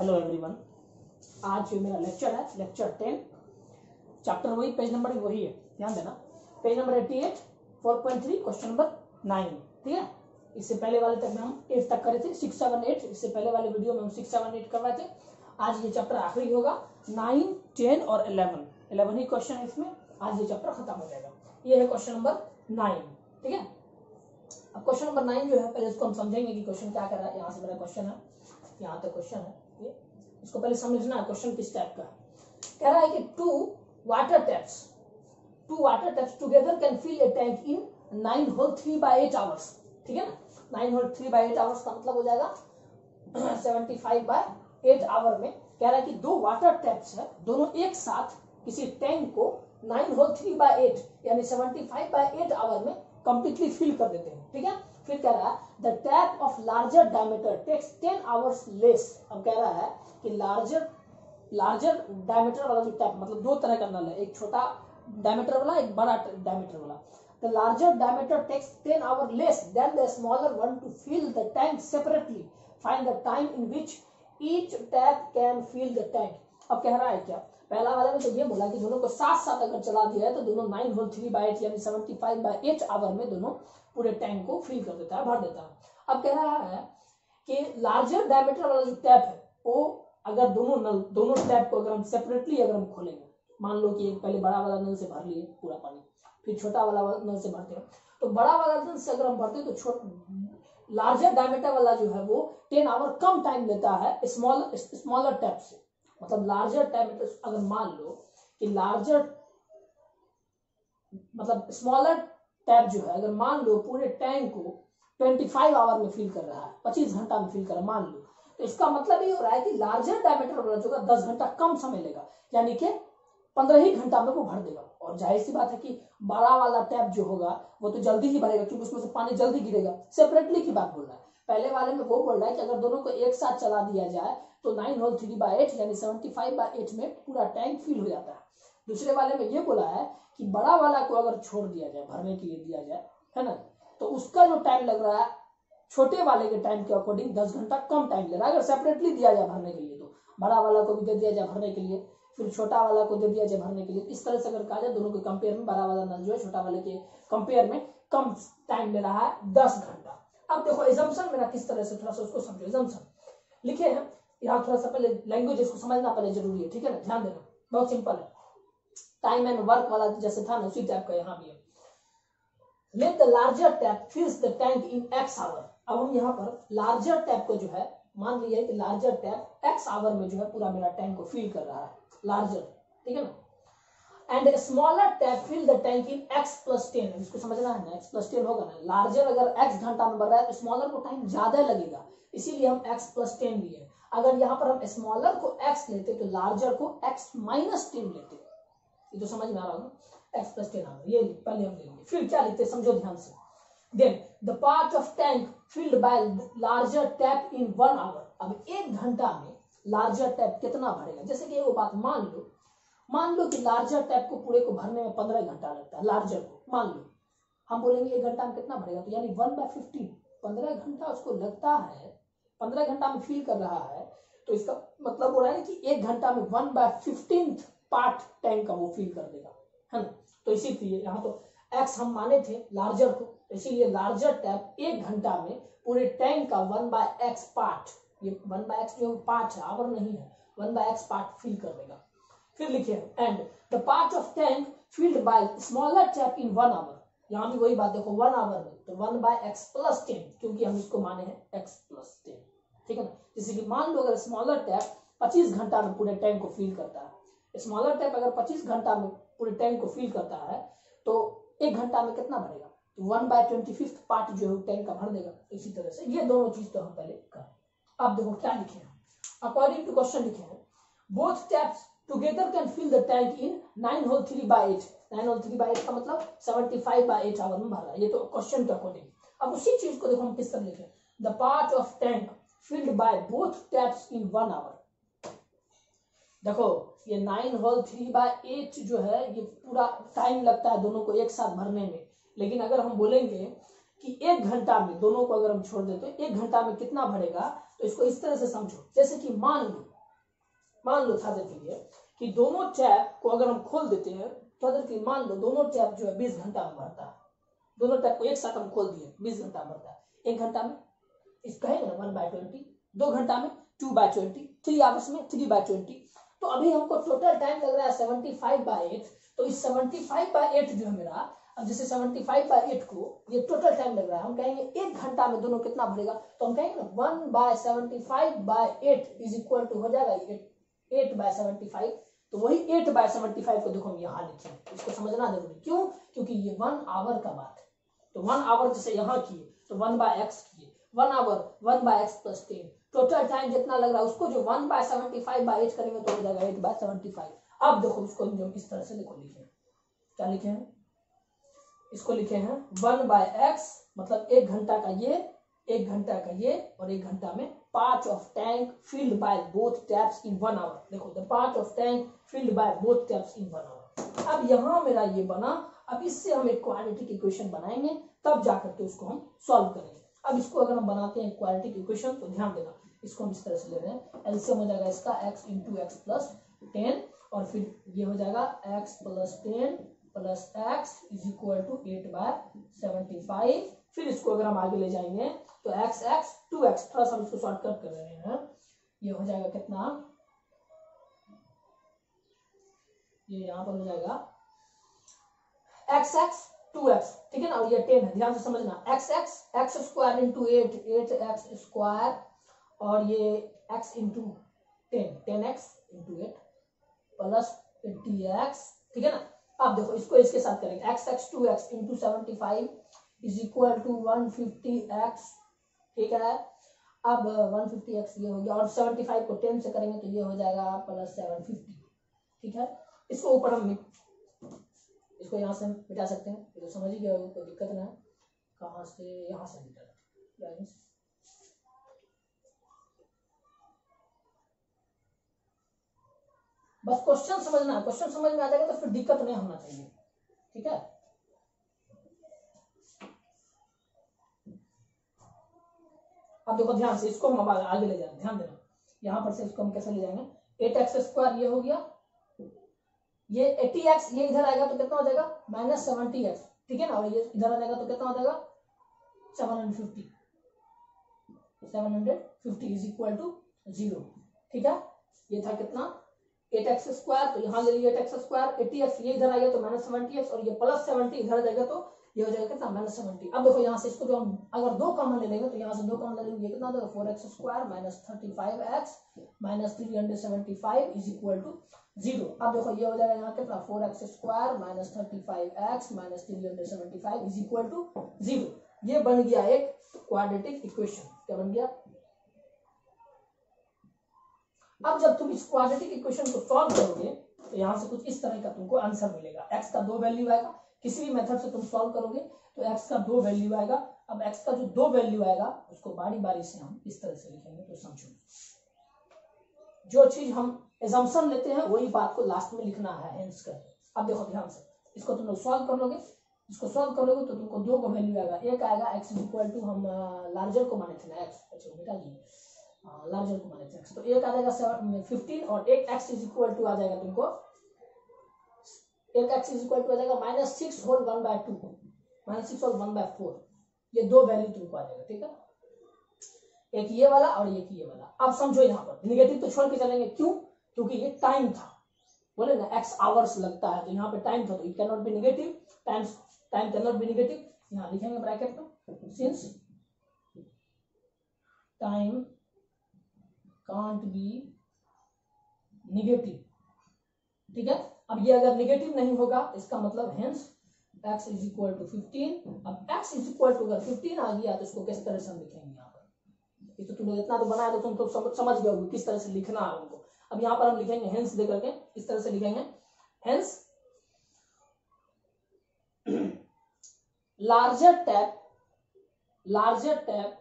Hello everyone आज जो मेरा लेक्चर है लेक्चर टेन चैप्टर वही पेज नंबर वही है। ध्यान देना। Page number eighty eight four point three question number nine ठीक है? इससे पहले वाले तक में हम एट तक करे थे सिक्स सेवन एट इससे पहले वाले वीडियो में हम सिक्स सेवन एट कर रहे थे। आज ये चैप्टर आखिरी होगा नाइन टेन और इलेवन इलेवन ही क्वेश्चन है इसमें। आज ये चैप्टर खत्म हो जाएगा। ये है क्वेश्चन नंबर नाइन ठीक है? अब क्वेश्चन नंबर नाइन जो है, पहले इसको हम समझेंगे कि क्वेश्चन क्या कर रहा है। यहाँ से मेरा क्वेश्चन है। यहाँ तक क्वेश्चन है। इसको पहले समझना क्वेश्चन किस टाइप का? कह रहा है कि two water taps two water taps together can fill a tank in nine whole three by eight hours ठीक है ना? Nine whole three by eight hours का मतलब हो जाएगा seventy five by eight hour में। कह रहा है कि दो वाटर टैप्स है, दोनों एक साथ किसी टैंक को nine whole three by eight यानी seventy five by eight hour में कंप्लीटली फिल कर देते हैं। ठीक है? फिर कह रहा है the tap of larger diameter takes ten hours less अब कह रहा है कि लार्जर लार्जर डायमीटर वाला जो टैप मतलब दो तरह का नल है, एक छोटा डायमीटर वाला, एक बड़ा डायमीटर वाला। The larger diameter takes ten hour less than the smaller one to fill the tank separately find the time in which each tap can fill the tank अब कह रहा है क्या? पहला वाले में तो ये बोला कि दोनों को साथ साथ अगर चला दिया है तो दोनों nine whole three by eight यानी seventy five by eight hour में दोनों पूरे टैंक को फिल कर देता है, भर देता है। अब कह रहा है कि लार्जर डायमीटर वाला जो टैप है, वो अगर दोनों नल, दोनों टैप को अगर हम सेपरेटली अगर हम खोलेंगे, मान लो कि एक पहले बड़ा वाला नल से भर लिए पूरा पानी, फिर छोटा वाला नल से भरते हैं। तो बड़ा वाला नल से अगर हम भरते तो छोट लार्जर डायमीटर वाला जो है वो टेन आवर कम टाइम लेता है स्मॉल स्मॉलर टैप से। मतलब लार्जर डायमीटर अगर मान लो कि लार्जर मतलब स्मॉलर टैप जो है, अगर मान लो पूरे टैंक को 25 आवर में फिल कर रहा है 25 घंटा में फिल कर रहा मान लो तो इसका मतलब ये हो रहा है कि लार्जर डायमीटर वाला जो दस घंटा कम समय लेगा, यानी कि पंद्रह ही घंटा में वो भर देगा। और ज़ाहिर सी बात है कि बड़ा वाला टैप जो होगा, वो तो जल्दी ही भरेगा, क्योंकि उसमें से पानी जल्दी गिरेगा। सेपरेटली की बात बोल रहा है। पहले वाले में वो बोल रहा है कि अगर दोनों को एक साथ चला दिया जाए तो nine whole three by eight यानी सेवेंटी फाइव बाई एट में पूरा टैंक फिल हो जाता है। दूसरे वाले में ये बोला है कि बड़ा वाला को अगर छोड़ दिया जाए, भरने के लिए दिया जाए, है ना? तो उसका जो टाइम लग रहा है, छोटे वाले के टाइम के अकॉर्डिंग दस घंटा कम टाइम ले रहा है। अगर सेपरेटली दिया जाए भरने के लिए तो। बड़ा वाला को भी दे दिया जाए भरने के लिए, फिर छोटा वाला को दे दिया जाए भरने के लिए। इस तरह से अगर कहा जाए, दोनों के कंपेयर में बड़ा वाला जो है, छोटा वाले के कंपेयर में कम टाइम ले रहा है दस घंटा। अब देखो एजम्पन मेरा किस तरह से, थोड़ा सा उसको समझो। एजम्पन लिखे हैं। यहाँ थोड़ा सा पहले लैंग्वेज इसको समझना पहले ज़रूरी है, ठीक है ना? ध्यान देना। बहुत सिंपल है। टाइम एंड वर्क वाला जैसे था ना उसी टाइप का यहाँ भी है। Let the larger tap fills the tank in x hour अब हम यहाँ पर लार्जर टैप को जो है, मान लिया कि लार्जर टैप एक्स आवर में जो है पूरा मेरा टैंक को फिल कर रहा है। लार्जर ठीक है ना? And smaller tap fill the tank in x plus ten इसको समझना है ना? एक्स प्लस टेन होगा ना? लार्जर अगर एक्स घंटा में बढ़ रहा है तो स्मॉलर को टाइम ज़्यादा लगेगा। इसीलिए हम एक्स प्लस टेन लिए अगर यहाँ पर हम स्मॉलर को एक्स लेते तो लार्जर को एक्स माइनस टेन लेते। ये तो समझ में आ रहा होगा। एक्स प्लस टेन आ ये पहले हम लेंगे। फिर क्या लिखते समझो ध्यान से। Then the part of tank filled by larger tap in one hour अब एक घंटा में लार्जर टैप कितना भरेगा? जैसे कि वो बात मान लो। मान लो कि लार्जर टैप को पूरे को भरने में पंद्रह घंटा लगता है लार्जर को। मान लो। हम बोलेंगे एक घंटा में कितना भरेगा? तो यानी वन बाय फिफ्टीन पंद्रह घंटा उसको लगता है, पंद्रह घंटा में फिल कर रहा है तो इसका मतलब हो रहा है कि एक घंटा में one by fifteen part tank का वो फिल कर देगा, है ना? तो इसीलिए यहाँ तो एक्स हम माने थे लार्जर को इसीलिए लार्जर टैप एक घंटा में पूरे टैंक का वन बाय एक्स पार्ट ये वन बाय एक्स जो पार्ट है, आवर नहीं है one by x part fill कर देगा। फिर लिखिए and the part of tank filled by smaller tap in one hour यहाँ भी वही बात देखो वन आवर में तो one by x plus ten क्योंकि हम इसको माने हैं एक्स प्लस टेन ठीक है ना? जैसे कि मान लो अगर स्मॉलर टैप 25 घंटा में पूरे टैंक को फिल करता है स्मॉलर टैप अगर 25 घंटा में पूरे टैंक को फिल करता है तो एक घंटा में कितना भरेगा? तो one by twenty fifth part जो है टैंक का भर देगा। इसी तरह से ये दोनों चीज़ तो हम पहले करें अब देखो क्या लिखे हैं। अकॉर्डिंग टू क्वेश्चन लिखे हैं। Both taps together can fill the tank in nine whole three by eight nine whole three by eight का मतलब seventy five by eight hour में भर रहा है। ये तो क्वेश्चन के अकॉर्डिंग अब उसी चीज़ को देखो हम किस तरह लिखे। The part of tank filled by both taps in one hour देखो, ये nine whole three by eight जो है, ये पूरा टाइम लगता है दोनों को एक साथ भरने में। लेकिन अगर हम बोलेंगे कि एक घंटा में दोनों को अगर हम छोड़ दें तो एक घंटा में कितना भरेगा? तो इसको इस तरह से समझो। जैसे कि मान लो मान लो था के लिए कि दोनों टैप को अगर हम खोल देते हैं तो की मान लो दोनों टैप जो है बीस घंटा में भरता है। दोनों टैप को एक साथ हम खोल दिए, बीस घंटा भरता है। एक घंटा में? इस कहेंगे ना वन बाय ट्वेंटी दो घंटा में? Two by twenty three hours में? थ्री बाय ट्वेंटी तो अभी हमको टोटल टाइम लग रहा है सेवेंटी फाइव बाई एट तो इस सेवेंटी फाइव बाई एट जो है मेरा, अब जैसे सेवेंटी फाइव बाई एट को ये टोटल टाइम लग रहा है, हम कहेंगे एक घंटा में दोनों कितना भरेगा? तो हम कहेंगे ना one by seventy five by eight is equal to हो जाएगा eight eight by seventy five तो वही एट बाय सेवेंटी फाइव को देखो हम यहाँ लिखे इसको समझना ज़रूरी। क्यों? क्योंकि ये वन आवर का बात है। तो वन आवर जैसे यहाँ किए तो वन बाय एक्स किए। One hour one by x plus ten total time जितना लग रहा है, उसको जो one by seventy five by eight करेंगे तो हो जाएगा एट बाय सेवेंटी फाइव अब देखो उसको जो इस तरह से देखो लिखे क्या लिखे हैं? इसको लिखे हैं वन बाय एक्स मतलब एक घंटा का ये, एक घंटा का ये, और एक घंटा में part of tank filled by both taps in one hour देखो the part of tank filled by both taps in one hour अब यहाँ मेरा ये बना, अब इससे हम एक क्वाड्रेटिक इक्वेशन बनाएँगे, तब जाकर के उसको हम सॉल्व करेंगे। अब इसको अगर हम बनाते हैं क्वाड्रेटिक इक्वेशन तो ध्यान देना इसको हम इस तरह से ले रहे हैं। एलसीएम हो जाएगा इसका x into x plus ten और फिर ये हो जाएगा x plus ten plus x is equal to eight by seventy five फिर इसको अगर हम आगे ले जाएँगे तो एक्स एक्स टू एक्स थोड़ा सा हम इसको शॉर्टकट कर रहे हैं। ये हो जाएगा कितना? ये यहाँ पर हो जाएगा एक्स एक्स टू एक्स ठीक है ना? और ये टेन है, ध्यान से समझना। X x x square into eight eight x square और ये x into ten ten x into eight plus eighty x ठीक है ना? अब देखो, इसको इसके साथ करेंगे। X x two x into seventy five is equal to one fifty x ठीक है? अब वन फिफ्टी एक्स ये हो गया और सेवेंटी फाइव को टेन से करेंगे तो ये हो जाएगा प्लस सेवन फिफ्टी ठीक है? इसको ऊपर हम इसको यहाँ से मिटा सकते हैं। तो समझ ही गया कोई दिक्कत ना है। कहाँ से यहाँ से मिटा? बस क्वेश्चन समझना है क्वेश्चन समझ में आ जाएगा तो फिर दिक्कत नहीं होना चाहिए। ठीक है? अब देखो ध्यान से, इसको हम आगे ले जाए ध्यान देना। यहाँ पर से इसको हम कैसे ले जाएँगे? एट एक्स स्क्वायर ये हो गया। ये एटी एक्स ये इधर आएगा तो कितना हो जाएगा? माइनस सेवनटी एक्स ठीक है ना? और ये इधर आ जाएगा तो कितना हो जाएगा? Seven hundred fifty seven hundred fifty is equal to zero ठीक है? ये था कितना? एट एक्स स्क्वायर तो यहाँ ले लिया eight x square eighty x ये इधर आएगा तो माइनस सेवेंटी एक्स और ये प्लस सेवेंटी इधर जाएगा तो ये हो जाएगा कितना? माइनस सेवेंटी अब देखो यहाँ से इसको जो हम अगर दो कॉमन ले लेंगे तो यहाँ से दो कॉमन ले लेंगे, कितना जाएगा four x square minus thirty five x minus three hundred seventy five is equal to zero अब देखो ये हो जाएगा यहाँ कितना? Four x square minus thirty five x minus three hundred seventy five is equal to zero ये बन गया एक क्वाड्रेटिक इक्वेशन क्या बन गया? अब जब तुम इस क्वाड्रेटिक इक्वेशन को सॉल्व करोगे तो यहाँ से कुछ इस तरह का तुमको आंसर मिलेगा। एक्स का दो वैल्यू आएगा, किसी भी मेथड से तुम सॉल्व करोगे तो एक्स का दो वैल्यू आएगा। अब एक्स का जो दो वैल्यू आएगा, उसको बारी बारी से हम इस तरह से लिखेंगे तो समझो। जो चीज़ हम एजम्पन लेते हैं, वही बात को लास्ट में लिखना है हेंस कर अब देखो ध्यान से, इसको तुम लोग सॉल्व कर लोगे। इसको सॉल्व कर लोगे तो तुमको दो को वैल्यू आएगा। एक आएगा एक्स इक्वल टू हम लार्जर को माने थे ना एक्स अच्छा निकाल दिए लार्जर को माने थे एक्स तो एक आ जाएगा फिफ्टीन और एक एक्स इज़ इक्वल टू आ जाएगा। तुमको एक एक्स इज़ इक्वल टू आ जाएगा। Minus six whole one by two minus six whole one by four ये दो वैल्यू तुमको आ जाएगा, ठीक है? एक ये वाला और एक ये वाला। अब समझो यहाँ पर। निगेटिव तो छोड़ के चलेंगे। क्यों? क्योंकि ये टाइम था। बोले ना एक्स आवर्स लगता है। तो यहाँ पे टाइम था तो it can not be negative time time can not be negative यहाँ लिखेंगे ब्रैकेट में। Since time can't be negative ठीक है? अब ये अगर निगेटिव नहीं होगा तो इसका मतलब hence x is equal to fifteen अब x इज़ इक्वल टू अगर फिफ्टीन आ गया तो इसको किस तरह से हम लिखेंगे यहाँ पर? ये तो तुम लोग इतना तो बनाया तो तुम तो समझ गए किस तरह से लिखना है उनको। अब यहाँ पर हम लिखेंगे हेंस दे करके, इस तरह से लिखेंगे। Hence larger tap larger tap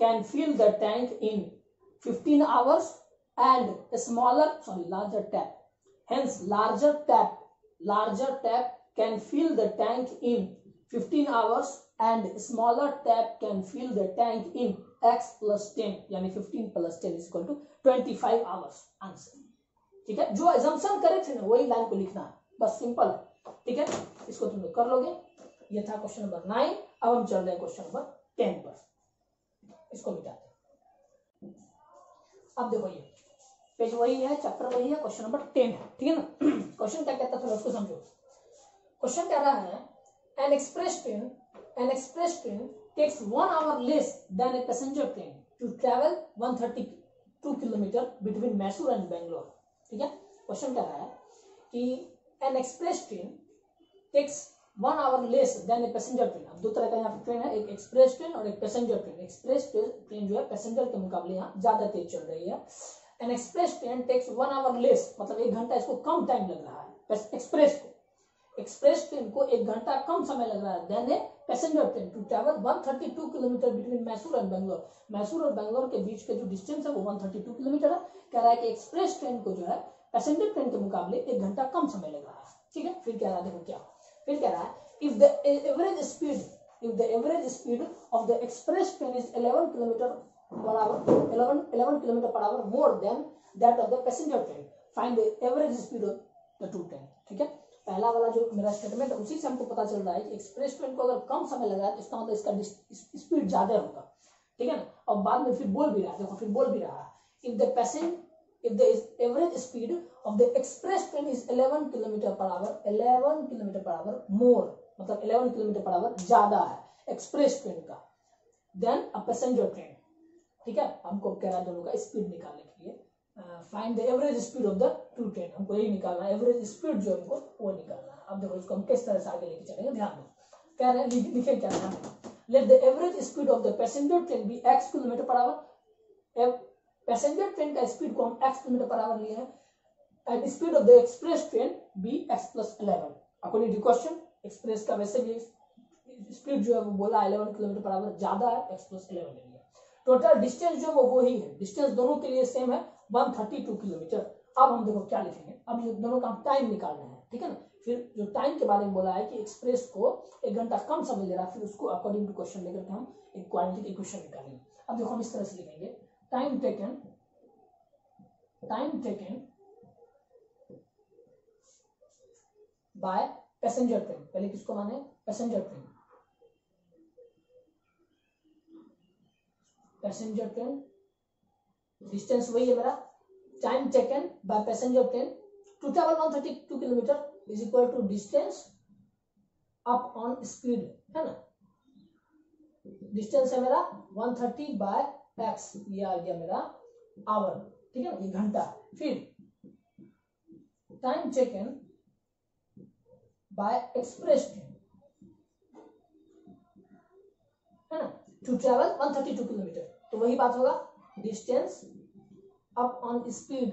can fill the tank in 15 hours and smaller sorry larger tap Hence, larger tap, larger tap can fill the tank in 15 hours and smaller tap can fill the tank in x plus 10 यानी 15 plus 10 is equal to 25 hours answer. ठीक है? जो assumption करे थे ना वही line को लिखना है। बस सिंपल है। ठीक है? इसको तुम लोग कर लोगे। ये था क्वेश्चन नंबर नाइन अब हम चल रहे हैं क्वेश्चन नंबर टेन पर। इसको मिटाते हैं। अब देखो ये। पेज वही है चैप्टर वही है क्वेश्चन नंबर टेन है, ठीक है ना? क्वेश्चन क्या कहता था उसको समझो। क्वेश्चन कह रहा है an express train an express train takes one hour less than a passenger train to travel 132 kilometer between Mysore and Bangalore ठीक है? क्वेश्चन कह रहा है कि an express train takes one hour less than a passenger train अब दो तरह का यहाँ पे ट्रेन है, एक एक्सप्रेस ट्रेन और एक पैसेंजर ट्रेन एक्सप्रेस ट्रेन जो है पैसेंजर के मुकाबले यहाँ ज़्यादा तेज चल रही है। An express train takes one hour less मतलब एक घंटा इसको कम टाइम लग रहा है एक्सप्रेस को। एक्सप्रेस ट्रेन को एक घंटा कम समय लग रहा है than a passenger train to travel 132 kilometer between Mysore and Bangalore Mysore और बेंगलोर के बीच के जो डिस्टेंस है, वो 132 किलोमीटर है। कह रहा है कि एक्सप्रेस ट्रेन को जो है पैसेंजर ट्रेन के मुकाबले एक घंटा कम समय लग रहा है। ठीक है? फिर कह रहा देखो क्या फिर कह रहा है if the average speed if the average speed of the express train is 11 kilometer per hour 11 11 kilometer per hour more than that of the passenger train. Find the average speed of the two train, ठीक है? पहला वाला जो मेरा statement है, उसी से हमको पता चल रहा है कि एक्सप्रेस ट्रेन को अगर कम समय लगा तो इसका मतलब इसका स्पीड ज़्यादा होगा, ठीक है ना? और बाद में फिर बोल भी रहा है, देखो, फिर बोल भी रहा है। If the passenger if the average speed of the express train is 11 kilometer per hour 11 kilometer per hour more मतलब 11 किलोमीटर पर आवर ज़्यादा है एक्सप्रेस ट्रेन का देन अ पैसेंजर ट्रेन ठीक है? हमको कह रहा है दोनों का स्पीड निकालने के लिए। Find the average speed of the two train हमको यही निकालना है। एवरेज स्पीड जो हमको, वो निकालना है। अब देखो इसको हम किस तरह से आगे लेके चलेंगे, ध्यान दो। कह रहे हैं, लिखे क्या है? Let the average speed of the passenger train be x kilometer per hour passenger train का स्पीड को हम एक्स किलोमीटर पर आवर लिए हैं and speed of the express train be x plus eleven according to question express का वैसे भी speed जो है वो बोला इलेवन किलोमीटर पर आवर, ज़्यादा है एक्स प्लस इलेवन ले लिया टोटल डिस्टेंस जो वो वही है. डिस्टेंस दोनों के लिए सेम है 132 किलोमीटर. अब हम देखो क्या लिखेंगे. अब ये दोनों का हम टाइम निकालना है, ठीक है ना? फिर जो टाइम के बारे में बोला है कि एक्सप्रेस को एक घंटा कम समय ले रहा है, फिर उसको अकॉर्डिंग टू क्वेश्चन लेकर के हम एक क्वालिटी इक्वेशन निकालेंगे. अब देखो हम इस तरह से लिखेंगे. Time taken time taken by passenger train पहले किसको माने? Passenger train passenger train distance वही है मेरा। Time taken by passenger train to travel 132 kilometer is equal to distance upon on स्पीड है ना? डिस्टेंस है मेरा 130 बाय एक्स ये आ गया मेरा आवर ठीक है ये घंटा। फिर time taken by express train है ना? टू ट्रेवल 132 किलोमीटर तो वही बात होगा। डिस्टेंस अप ऑन स्पीड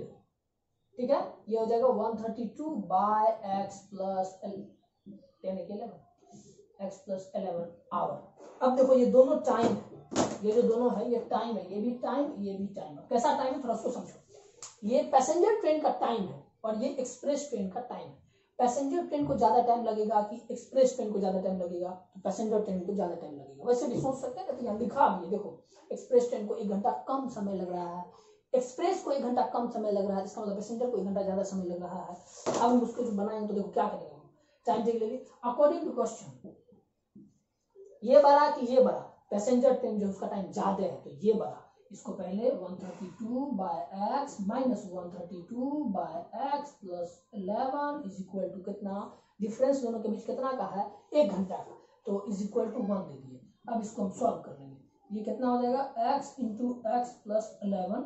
ठीक है? ये हो जाएगा 132 by x plus L eleven x plus eleven hour अब देखो ये दोनों टाइम ये जो दोनों है, ये टाइम है, ये भी टाइम ये भी टाइम है कैसा टाइम है, थोड़ा उसको समझो। ये पैसेंजर ट्रेन का टाइम है और ये एक्सप्रेस ट्रेन का टाइम है। पैसेंजर ट्रेन को ज़्यादा टाइम लगेगा कि एक्सप्रेस ट्रेन को ज़्यादा टाइम लगेगा तो पैसेंजर ट्रेन को ज़्यादा टाइम लगेगा। वैसे भी सोच सकते हैं तो यहाँ लिखा भी है। देखो एक्सप्रेस ट्रेन को एक घंटा कम समय लग रहा है। एक्सप्रेस को एक घंटा कम समय लग रहा है, इसका मतलब पैसेंजर को एक घंटा ज़्यादा समय लग रहा है। अब हम उसको जो बनाएँगे तो देखो क्या करेंगे टाइम देख लेंगे अकॉर्डिंग टू क्वेश्चन ये बड़ा कि ये बड़ा? पैसेंजर ट्रेन जो उसका टाइम ज़्यादा है तो ये बड़ा। इसको पहले 132 by x minus one thirty two by x plus eleven is equal to कितना? डिफरेंस दोनों के बीच कितना का है? एक घंटा का। तो इज़ इक्वल टू वन दे दिए। अब इसको हम सॉल्व कर लेंगे। ये कितना हो जाएगा? X into x plus eleven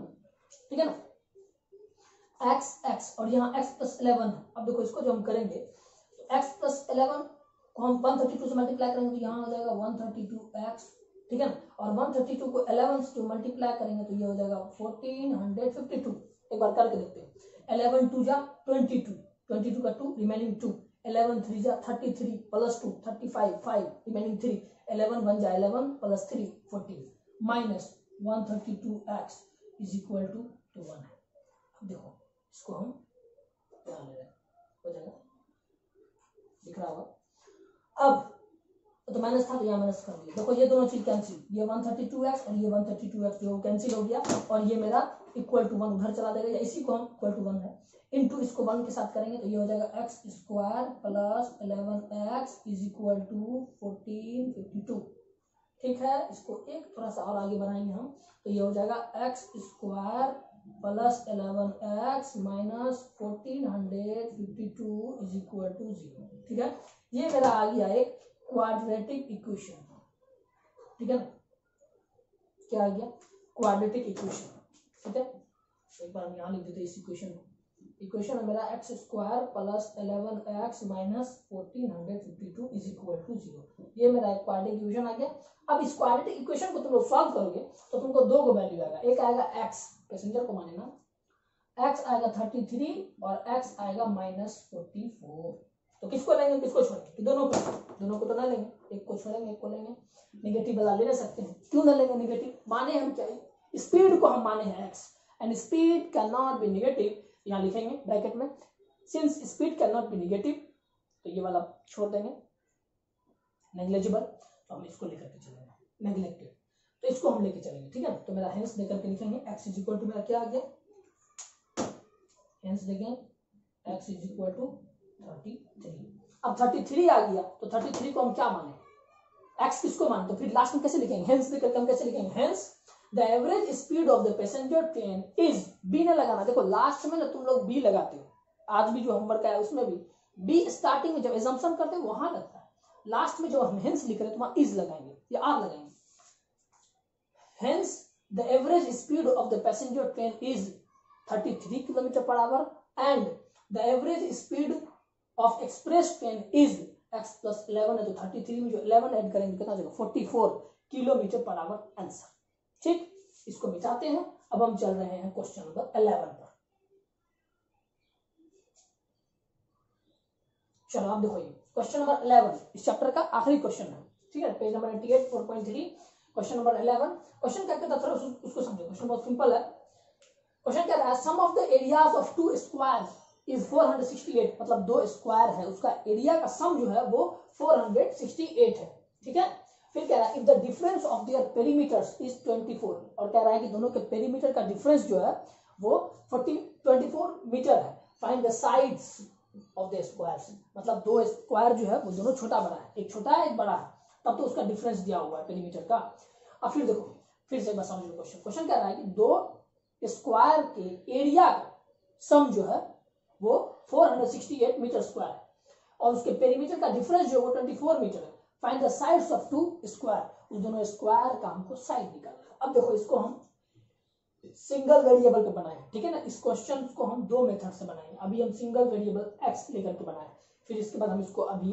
ठीक है ना? X x और यहाँ x प्लस इलेवन अब देखो, इसको जो हम करेंगे x प्लस इलेवन को हम वन थर्टी टू से मल्टीप्लाई करेंगे तो यहाँ हो जाएगा वन थर्टी टू एक्स ठीक है और 132 को 11 से मल्टीप्लाई करेंगे तो ये हो जाएगा 1452 एक बार करके देखते हैं। 11 टू जा 22 22 का 2 रिमेनिंग 2 11 थ्री जा 33 प्लस 2 35 5 रिमेनिंग 3 11 वन जा 11 plus 3 14 minus 132x is equal to one है अब देखो, इसको हम रहे हैं? हो जाएगा? दिख रहा होगा? अब तो माइनस था तो यहाँ माइनस कर दिया। देखो ये दोनों चीज़ कैंसिल ये 132x और ये 132x जो कैंसिल हो गया और ये मेरा इक्वल टू वन उधर चला देगा। या इसी को हम इक्वल टू वन है। इंटू इसको वन के साथ करेंगे तो ये हो जाएगा x square plus eleven x is equal to fourteen fifty two ठीक है? इसको एक थोड़ा सा और आगे बढ़ाएँगे हम। तो ये हो जाएगा x square plus eleven x minus fourteen hundred fifty two is equal to zero ठीक है? ये मेरा आ गया एक क्वाड्रेटिक इक्वेशन ठीक है क्या आ गया? क्वाड्रेटिक इक्वेशन ठीक है? एक बार हम यहाँ लिख देते इस इक्वेशन को। इक्वेशन है मेरा x square plus eleven x minus fourteen hundred fifty two is equal to zero ये मेरा एक क्वाड्रेटिक इक्वेशन आ गया। अब इस क्वाड्रेटिक इक्वेशन को तुम लोग सॉल्व करोगे तो तुमको दो को वैल्यू आएगा। एक आएगा एक्स पैसेंजर को माने ना एक्स आएगा थर्टी थ्री और एक्स आएगा माइनस फोर्टी फोर तो किसको लेंगे? किसको छोड़ेंगे? दोनों को। दोनों को तो ना लेंगे, एक को छोड़ेंगे, एक को लेंगे। निगेटिव वाला ले सकते हैं। क्यों ना लेंगे निगेटिव माने हम क्या स्पीड को हम माने हैं x and speed can not be negative यहाँ लिखेंगे ब्रैकेट में since speed can not be negative तो ये वाला छोड़ देंगे। नेग्लेजिबल तो हम इसको लेकर के चलेंगे। नेग्लेक्टेड तो इसको हम लेके चलेंगे, ठीक है? तो मेरा हेंस लेकर के लिखेंगे एक्स इज़ इक्वल टू मेरा क्या आ गया? हेंस देखें x is equal to thirty three अब थर्टी थ्री आ गया तो थर्टी थ्री को हम क्या माने? एक्स किसको माने? तो फिर लास्ट में कैसे लिखेंगे? हेंस हम कैसे लिखेंगे? Hence the average speed of the passenger train is be ने लगाना देखो लास्ट में ना तुम लोग बी लगाते हो। आज भी जो होमवर्क है, उसमें भी। बी स्टार्टिंग में जब एजम्पन करते हैं, वहाँ लगता है। लास्ट में जब हम हेंस लिख रहे हैं तो वहाँ इज़ लगाएँगे, या आर लगाएँगे। Hence the average speed of the passenger train is 33 kilometer per hour and the average speed of express train is x plus eleven है तो 33 में जो 11 ऐड करेंगे, कितना जाएगा? 44 किलोमीटर पर आवर आंसर ठीक? इसको मिटाते हैं। अब हम चल रहे हैं क्वेश्चन नंबर अलेवन पर। चलो, आप देखो ये। क्वेश्चन नंबर अलेवन इस चैप्टर का आखिरी क्वेश्चन है। ठीक है? Page number eighty eight four point three question number eleven question क्या कहता था उसको समझो। क्वेश्चन बहुत सिंपल है। क्वेश्चन क्या है sum of the areas of two square is 468 मतलब दो स्क्वायर है, उसका एरिया का सम जो है वो 468 है, ठीक है? फिर कह रहा है if the difference of their perimeters is 24 और कह रहा है कि दोनों के पेरीमीटर का डिफरेंस जो है वो 40 24 मीटर है। Find the sides of the squares मतलब दो स्क्वायर जो है वो दोनों छोटा बड़ा है, एक छोटा है, एक बड़ा है, तब तो उसका डिफरेंस दिया हुआ है पेरीमीटर का। अब फिर देखो, फिर से मैं समझ क्वेश्चन क्वेश्चन कह रहा है कि दो स्क्वायर के एरिया सम जो है वो 468 मीटर स्क्वायर और उसके पेरीमीटर का डिफरेंस जो है वो 24 मीटर है। Find the sides of two square उस दोनों स्क्वायर का हमको साइड निकालना अब देखो इसको हम सिंगल वेरिएबल पे बनाए ठीक है ना? इस क्वेश्चन को हम दो मेथड से बनाएँगे। अभी हम सिंगल वेरिएबल एक्स लेकर के बनाए फिर इसके बाद हम इसको अभी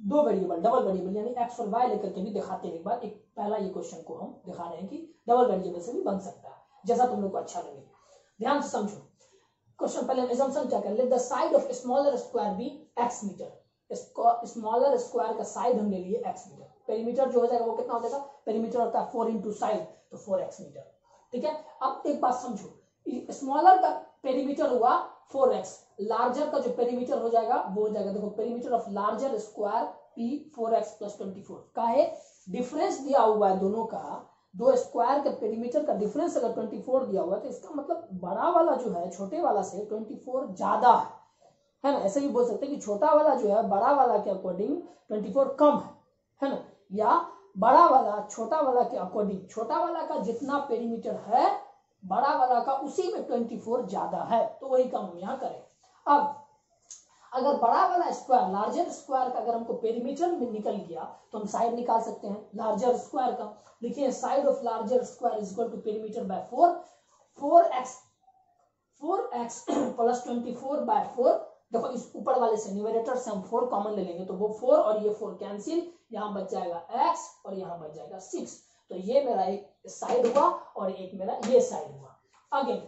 दो वेरिएबल डबल वेरिएबल यानी एक्स और वाई लेकर के भी दिखाते हैं एक बार। एक पहला ये क्वेश्चन को हम दिखा रहे हैं कि डबल वेरिएबल से भी बन सकता है। जैसा तुम लोग को अच्छा लगे। ध्यान से समझो। क्वेश्चन पहले एजम्पशन क्या कर ले। The side of smaller square be x meter smaller square का साइड हम ले लिए एक्स मीटर पेरीमीटर जो हो जाएगा वो कितना हो जाएगा? पेरीमीटर होता है फोर इंटू साइड तो फोर एक्स मीटर ठीक है? अब एक बात समझो। स्मॉलर का पेरीमीटर हुआ फोर एक्स लार्जर का जो पेरीमीटर हो जाएगा, वो हो जाएगा। देखो perimeter of larger square P four x plus twenty four का है? डिफरेंस दिया हुआ है दोनों का दो स्क्वायर के पेरीमीटर का डिफरेंस अगर ट्वेंटी फोर दिया हुआ है तो इसका मतलब बड़ा वाला जो है, छोटे वाला से ट्वेंटी फोर ज़्यादा है। है ना? ऐसे भी बोल सकते हैं कि छोटा वाला जो है, बड़ा वाला के अकॉर्डिंग ट्वेंटी फोर कम है। है ना? या बड़ा वाला, छोटा वाला के अकॉर्डिंग छोटा वाला का जितना पेरीमीटर है, बड़ा वाला का उसी में ट्वेंटी फोर ज़्यादा है। तो वही काम हम यहाँ करें। अब अगर बड़ा वाला स्क्वायर लार्जर स्क्वायर का अगर हमको पेरीमीटर में निकल गया तो हम साइड निकाल सकते हैं लार्जर स्क्वायर का। लिखिए side of larger square is equal to perimeter by four four x four x plus twenty four by देखो, इस ऊपर वाले से न्यूमरेटर से हम फोर कॉमन ले लेंगे तो वो फोर और ये फोर कैंसिल यहाँ बच जाएगा एक्स और यहाँ बच जाएगा सिक्स तो ये मेरा एक साइड हुआ और एक मेरा ये साइड हुआ। Again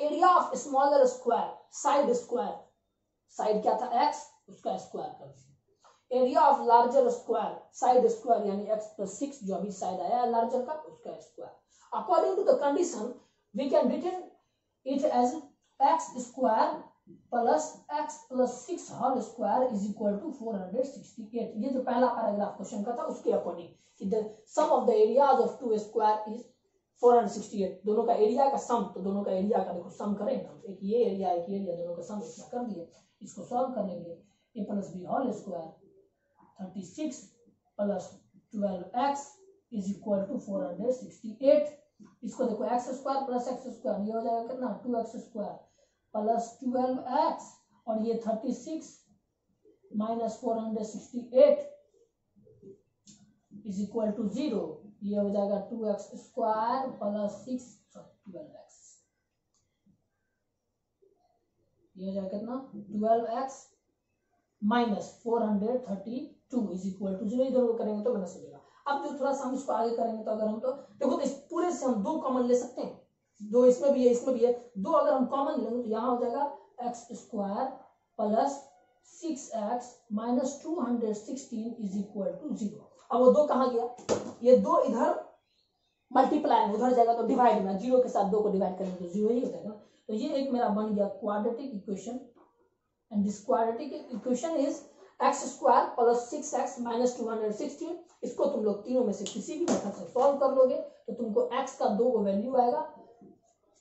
area of smaller square side square side क्या था? एक्स उसका स्क्वायर कर area of larger square side square यानी एक्स प्लस सिक्स जो अभी साइड आया लार्जर का, उसका square according to the condition we can return it as x square plus x plus six whole square is equal to four hundred sixty eight ये जो पहला paragraph question का था, उसके according sum of the areas of two square is 468 दोनों का area का सम तो दोनों का एरिया का देखो सम करें ना एक ये एरिया एक ये एरिया दोनों का सम इतना कर दिए। इसको सॉल्व कर लेंगे a plus b whole square thirty six plus twelve x is equal to four hundred sixty eight इसको देखो x square plus x square ये हो जाएगा कितना? Two x square plus twelve x और ये thirty six minus four hundred sixty eight is equal to zero ये हो जाएगा two x square plus six twelve x. ये हो जाएगा कितना? Twelve x minus four hundred thirty two is equal to zero. इधर वो करेंगे तो माइनस हो जाएगा। अब जो थोड़ा सा हम इसको आगे करेंगे तो अगर हम तो देखो तो इस पूरे से हम दो कॉमन ले सकते हैं। दो इसमें भी है, इसमें भी है। दो अगर हम कॉमन लेंगे तो यहाँ हो जाएगा x square plus six x minus two hundred sixteen is equal to zero अब वो दो कहा गया? ये दो इधर मल्टीप्लाई उधर जाएगा तो डिवाइड में, ज़ीरो के साथ दो को डिवाइड करेंगे तो ज़ीरो ही हो जाएगा। तो ये एक मेरा बन गया quadratic equation and this quadratic equation is x square plus six x minus two hundred sixteen इसको तुम लोग तीनों में से किसी भी मेथड से सॉल्व कर लोगे तो तुमको एक्स का दो वैल्यू आएगा।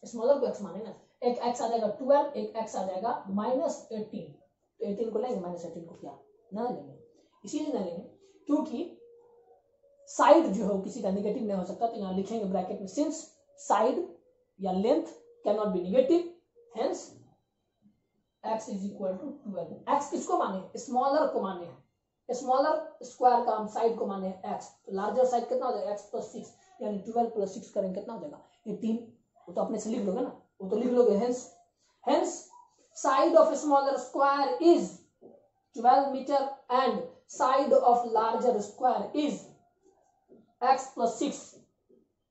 स्मॉलर को एक्स माने ना। एक एक्स आ जाएगा ट्वेल्व एक एक्स आ जाएगा माइनस एटीन तो एटीन को लेंगे माइनस एटीन को क्या? ना लेंगे। इसीलिए ना लेंगे, क्योंकि साइड जो है किसी का निगेटिव नहीं हो सकता। तो यहाँ लिखेंगे ब्रैकेट में सिंस साइड या length can not be negative hence x is equal to twelve x किसको माने? स्मॉलर को माने। स्मॉलर स्क्वायर का हम साइड को माने एक्स तो लार्जर साइड कितना हो जाएगा? एक्स प्लस सिक्स यानी ट्वेल्व प्लस सिक्स करेंगे, कितना हो जाएगा? एटीन वो तो अपने से लिख लोगे ना? वो तो लिख लोगे hence hence side of smaller square is twelve metre and side of larger square is x plus six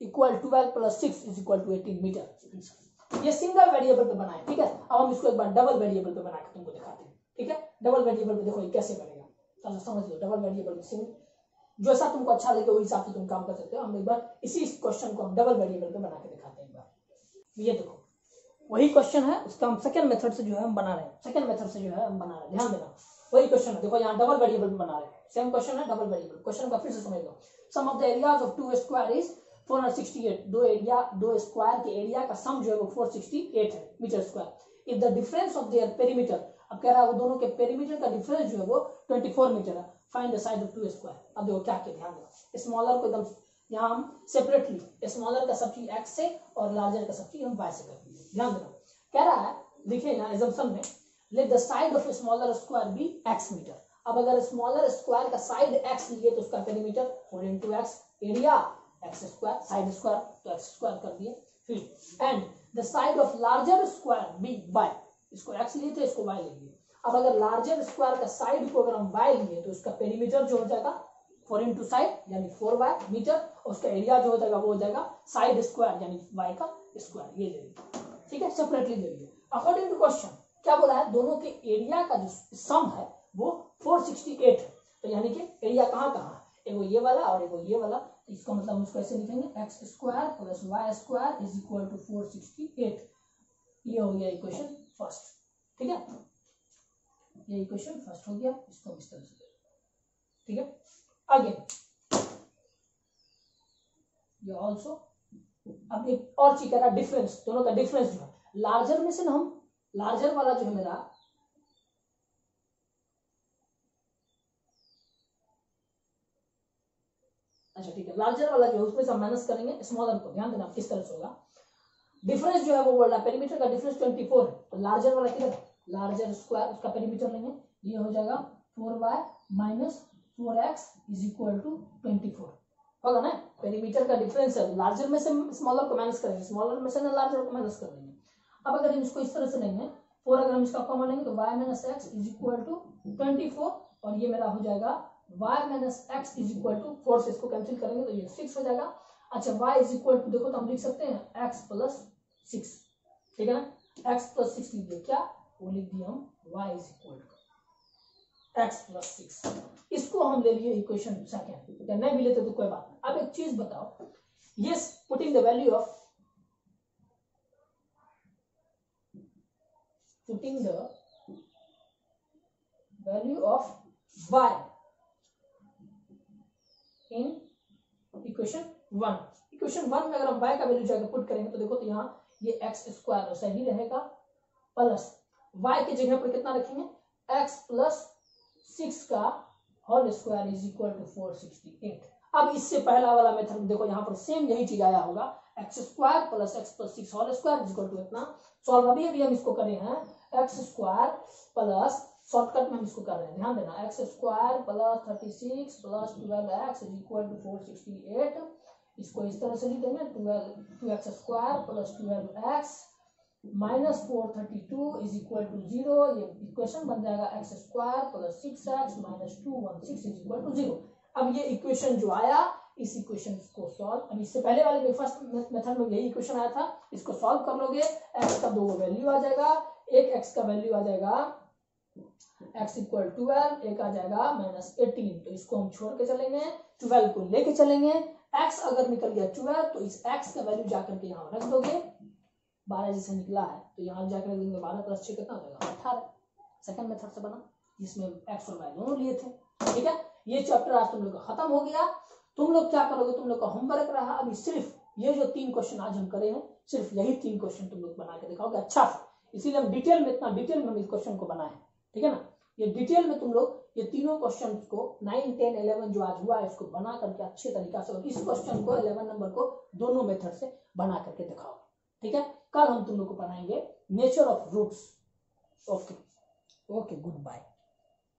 equal twelve plus six is equal to eighteen metre ये सिंगल वेरिएबल पे बनाए, ठीक है? अब हम इसको एक बार डबल वेरिएबल पे बना के तुमको दिखाते हैं, ठीक है? डबल वेरिएबल पे देखो ये कैसे बनेगा। चलो समझ लो डबल वेरिएबल में सिंगल जैसा तुमको अच्छा लगे वही हिसाब से तुम काम कर सकते हो। हम एक बार इसी क्वेश्चन को हम डबल वेरिएबल पे बना के दिखाते हैं एक बार। ये देखो, वही क्वेश्चन है, उसका हम सेकंड मेथड से जो है हम बना रहे हैं। सेकंड मेथड से जो है हम बना रहे हैं, ध्यान देना। वही क्वेश्चन है, देखो यहाँ डबल वेरिएबल बना रहे हैं। सेम क्वेश्चन है डबल वेरिएबल क्वेश्चन का फिर से समझ लो। Sum of the areas of two square is 468 दो एरिया दो स्क्वायर के एरिया का सम जो है वो 468 है metre square if the difference of their perimeter अब कह रहा है वो दोनों के पेरीमीटर का डिफरेंस जो है वो 24 मीटर है. Find the side of two square अब देखो क्या क्या ध्यान दो स्मॉलर को एकदम यहाँ हम सेपरेटली स्मॉलर का सब चीज़ एक्स से और लार्जर का सब चीज़ हम वाई से कर दिए ध्यान देना। कह रहा है देखिए ना एजम्पन में let the side of smaller square be x metre अब अगर स्मॉलर स्क्वायर का साइड एक्स लिए तो उसका perimeter four into x area x square side square तो एक्स स्क्वायर कर दिए। फिर and the side of larger square be y इसको एक्स लिए थे इसको वाई ले लिए। अब अगर लार्जर स्क्वायर का साइड को अगर हम वाई लिए तो उसका पेरीमीटर जो हो जाएगा फोर इंटू साइड यानी फोर वाई मीटर उसका एरिया जो हो जाएगा वो हो जाएगा साइड स्क्वायर यानी वाई का स्क्वायर ये ले लीजिए ठीक है? सेपरेटली ले लिए। अकॉर्डिंग टू क्वेश्चन क्या बोला है? दोनों के एरिया का जो सम है, वो 468 है तो यानी कि एरिया कहाँ कहाँ? एगो ये वाला और एगो ये वाला। तो इसका मतलब हम इसको ऐसे लिखेंगे x square plus y square is equal to four sixty eight ये हो गया इक्वेशन फ़र्स्ट ठीक है? ये इक्वेशन फ़र्स्ट हो गया। इसको इस तरह से ठीक है? आगे। ये ऑल्सो अब एक और चीज़ कह रहा डिफरेंस दोनों का डिफरेंस जो है। लार्जर में से ना हम लार्जर वाला जो है मेरा अच्छा ठीक है। लार्जर वाला जो है उसमें हम माइनस करेंगे। स्मॉलर को। ध्यान देना, किस तरह से होगा? डिफरेंस जो है, वो बोल रहा है का डिफरेंस 24 है। तो लार्जर वाला किधर लार्जर स्क्वायर उसका पेरीमीटर लेंगे। ये हो जाएगा four y minus four x is equal to twenty four होगा ना? पेरीमीटर का डिफरेंस है। लार्जर में से स्मॉलर को माइनस करेंगे। स्मॉलर में से ना लार्जर को माइनस कर देंगे। अब अगर हम इसको इस तरह से लेंगे फोर अगर हम इसका कॉमन लेंगे तो y minus x is equal to twenty four और ये मेरा हो जाएगा y minus x is equal to four से इसको कैंसिल करेंगे तो ये सिक्स हो जाएगा। अच्छा y इज़ इक्वल टू देखो तो हम लिख सकते हैं, x प्लस सिक्स ठीक है ना? x प्लस सिक्स लिख दिए क्या? वो लिख दिए हम, y is equal to x plus six इसको हम ले लिए इक्वेशन सेकेंड नहीं भी लेते तो कोई बात नहीं। अब एक चीज़ बताओ। ये putting the value of putting the value of y equation 1 equation equation one में अगर हम वाई का वैल्यू जाकर पुट करेंगे तो देखो तो यहाँ ये एक्स स्क्वायर सही रहेगा प्लस वाई की जगह पर कितना रखेंगे? एक्स प्लस सिक्स का whole square is equal to four sixty eight अब इससे पहला वाला मेथड देखो, यहाँ पर सेम यही चीज़ आया होगा x square plus x plus six whole square is equal to इतना. सॉल्व अभी अभी हम इसको करे हैं एक्स स्क्वायर प्लस शॉर्टकट में हम इसको कर रहे हैं। ध्यान देना x square plus thirty six plus twelve x is equal to four sixty eight इसको इस तरह से लिख देंगे two x square plus twelve x minus four thirty two is equal to zero ये इक्वेशन बन जाएगा x square plus six x minus two one six is equal to zero अब ये इक्वेशन जो आया, इस इक्वेशन को सॉल्व अब इससे पहले वाले में फ़र्स्ट मेथड में यही इक्वेशन आया था, इसको सॉल्व कर लोगे एक्स का दो वैल्यू आ जाएगा, एक एक्स का वैल्यू आ जाएगा एक्स इक्वल ट्वेल्व एक आ जाएगा माइनस एटीन तो इसको हम छोड़ के चलेंगे ट्वेल्व को लेके चलेंगे. एक्स अगर निकल गया ट्वेल्व तो इस एक्स का वैल्यू जाकर के यहाँ रख दोगे। बारह जैसे निकला है तो यहाँ जाकर रख देंगे बारह प्लस छह कितना हो जाएगा? अठारह. सेकंड मेथड से बना, जिसमें एक्स और वाई दोनों लिए थे। ठीक है? ये चैप्टर आज तुम लोग का खत्म हो गया। तुम लोग क्या करोगे? तुम लोग का होमवर्क रहा। अभी सिर्फ़ ये जो तीन क्वेश्चन आज हम करे हैं, सिर्फ़ यही तीन क्वेश्चन तुम लोग बना के दिखाओगे। अच्छा इसीलिए हम डिटेल में इतना डिटेल में हम इस क्वेश्चन को बनाए ठीक है ना? ये डिटेल में तुम लोग ये तीनों क्वेश्चन को नाइन टेन इलेवन जो आज हुआ है, इसको बना करके अच्छे तरीका से और इस क्वेश्चन को इलेवन नंबर को दोनों मेथड से बना करके दिखाओ। ठीक है? कल हम तुम लोग को बनाएँगे nature of roots okay okay goodbye